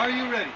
Are you ready?